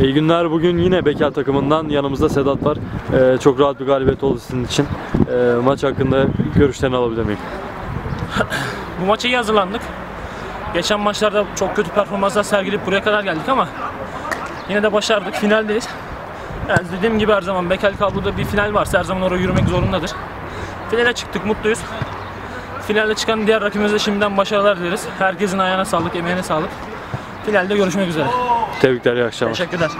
İyi günler. Bugün yine Bekar takımından yanımızda Sedat var. Ee, çok rahat bir galibiyet oldu sizin için. Ee, maç hakkında görüşlerini alabilir miyim? Bu maça iyi hazırlandık. Geçen maçlarda çok kötü performanslar sergileyip buraya kadar geldik ama yine de başardık. Finaldeyiz. Yani dediğim gibi her zaman Bekel Kablo'da bir final varsa her zaman oraya yürümek zorundadır. Finale çıktık, mutluyuz. Finalde çıkan diğer rakibimize şimdiden başarılar dileriz. Herkesin ayağına sağlık, emeğine sağlık. Finalde görüşmek üzere. Tebrikler, iyi akşamlar. Teşekkürler.